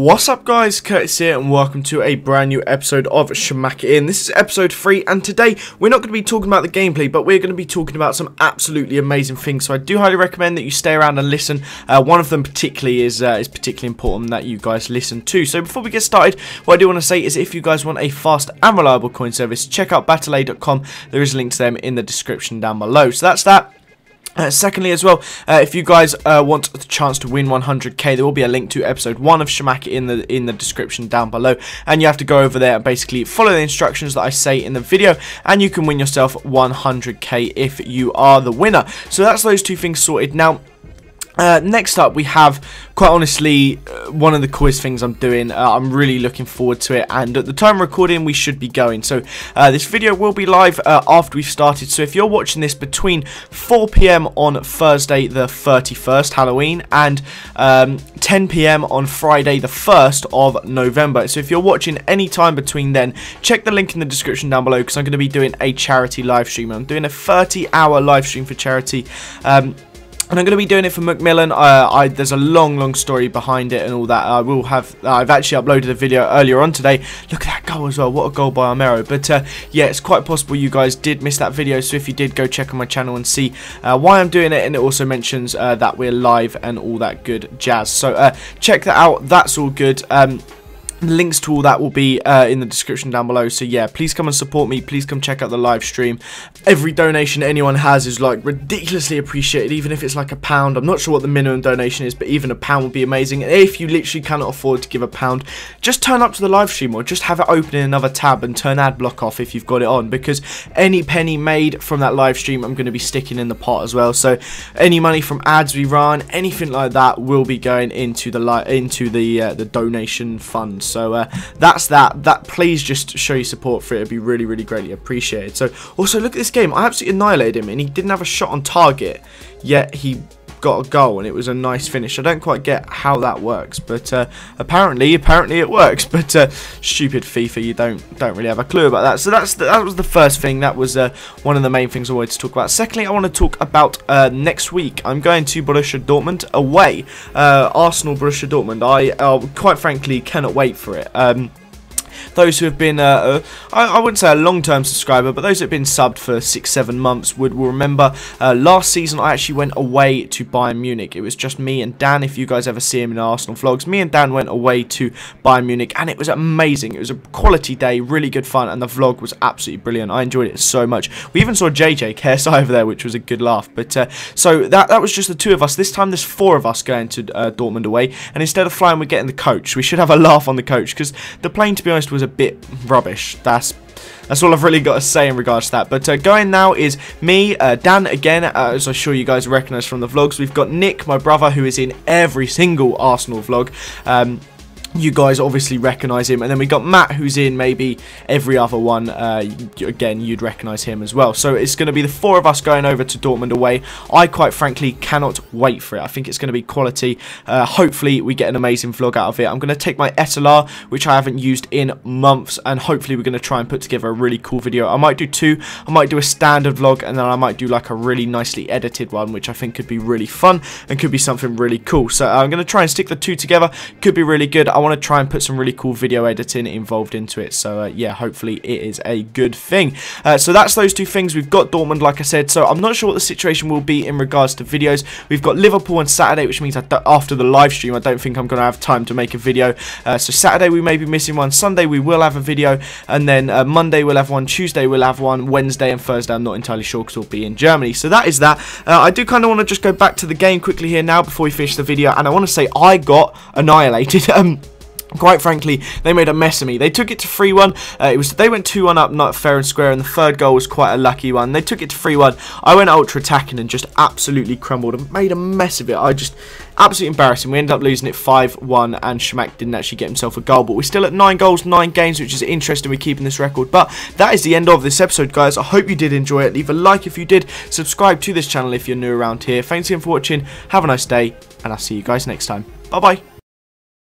What's up guys, Curtis here and welcome to a brand new episode of Chamakh In. This is episode 3 and today we're not going to be talking about the gameplay but we're going to be talking about some absolutely amazing things so I do highly recommend that you stay around and listen. Uh, one of them particularly is, uh, is particularly important that you guys listen to. So before we get started, what I do want to say is if you guys want a fast and reliable coin service, check out battle.com. There is a link to them in the description down below. So that's that. Uh, secondly, as well, uh, if you guys uh, want the chance to win 100k, there will be a link to episode one of Chamakh in the in the description down below, and you have to go over there and basically follow the instructions that I say in the video, and you can win yourself 100k if you are the winner. So that's those two things sorted. Now, uh, next up, we have, quite honestly, uh, one of the coolest things I'm doing. Uh, I'm really looking forward to it, and at the time recording, we should be going. So, uh, this video will be live uh, after we've started. So, if you're watching this between 4pm on Thursday, the 31st, Halloween, and um, 10pm on Friday, the 1st of November. So, if you're watching any time between then, check the link in the description down below because I'm going to be doing a charity live stream. I'm doing a 30 hour live stream for charity. Um, and I'm going to be doing it for Macmillan. Uh, I, there's a long, long story behind it and all that. I will have. I've actually uploaded a video earlier on today. Look at that goal as well. What a goal by Armero. But uh, yeah, it's quite possible you guys did miss that video. So if you did, go check on my channel and see uh, why I'm doing it. And it also mentions uh, that we're live and all that good jazz. So uh, check that out. That's all good. Um, links to all that will be uh, in the description down below. So yeah please come and support me. Please come check out the live stream. Every donation anyone has is like ridiculously appreciated even if it's like a pound. I'm not sure what the minimum donation is but even a pound would be amazing. And if you literally cannot afford to give a pound just turn up to the live stream or just have it open in another tab and turn ad block off if you've got it on because any penny made from that live stream i'm going to be sticking in the pot as well. So any money from ads we run anything like that will be going into the into the uh, the donation funds so uh, that's that. That please just show your support for it. It'd be really, really greatly appreciated. So also look at this game. I absolutely annihilated him, and he didn't have a shot on target, yet he got a goal and it was a nice finish. I don't quite get how that works, but uh, apparently, apparently it works. But uh, stupid FIFA, you don't don't really have a clue about that. So that's the, that was the first thing. That was uh, one of the main things I wanted to talk about. Secondly, I want to talk about uh, next week. I'm going to Borussia Dortmund away. Uh, Arsenal, Borussia Dortmund. I uh, quite frankly cannot wait for it. Um, those who have been, uh, uh, I, wouldn't say a long-term subscriber, but those who have been subbed for six, seven months would will remember uh, last season I actually went away to Bayern Munich. It was just me and Dan. If you guys ever see him in Arsenal vlogs, me and Dan went away to Bayern Munich, and it was amazing. It was a quality day, really good fun, and the vlog was absolutely brilliant. I enjoyed it so much. We even saw JJ KSI over there, which was a good laugh. But uh, so that that was just the two of us. This time there's four of us going to uh, Dortmund away, and instead of flying, we're getting the coach. We should have a laugh on the coach because the plane, to be honest, was a bit rubbish. That's that's all I've really got to say in regards to that. But uh, going now is me, uh, Dan again, uh, as I'm sure you guys recognise from the vlogs. We've got Nick, my brother, who is in every single Arsenal vlog. Um, you guys obviously recognise him. And then we got Matt, who's in maybe every other one. Uh, again, you'd recognise him as well. So it's going to be the four of us going over to Dortmund away. I quite frankly cannot wait for it. I think it's going to be quality. Uh, hopefully, we get an amazing vlog out of it. I'm going to take my SLR, which I haven't used in months, and hopefully we're going to try and put together a really cool video. I might do two. I might do a standard vlog, and then I might do like a really nicely edited one, which I think could be really fun and could be something really cool. So I'm going to try and stick the two together. Could be really good. I want to try and put some really cool video editing involved into it. So, uh, yeah, hopefully it is a good thing. Uh, so that's those two things. We've got Dortmund, like I said. So I'm not sure what the situation will be in regards to videos. We've got Liverpool on Saturday, which means after the live stream, I don't think I'm going to have time to make a video. Uh, so Saturday we may be missing one. Sunday we will have a video. And then uh, Monday we'll have one. Tuesday we'll have one. Wednesday and Thursday I'm not entirely sure because we'll be in Germany. So that is that. Uh, I do kind of want to just go back to the game quickly here now before we finish the video. And I want to say I got annihilated. um, Quite frankly, they made a mess of me. They took it to 3-1. Uh, it was they went 2-1 up, not fair and square, and the third goal was quite a lucky one. They took it to 3-1. I went ultra attacking and just absolutely crumbled and made a mess of it. I just absolutely embarrassing. We ended up losing it 5-1, and Chamakh didn't actually get himself a goal. But we're still at 9 goals, 9 games, which is interesting. We're keeping this record. But that is the end of this episode, guys. I hope you did enjoy it. Leave a like if you did. Subscribe to this channel if you're new around here. Thanks again for watching. Have a nice day, and I'll see you guys next time. Bye-bye.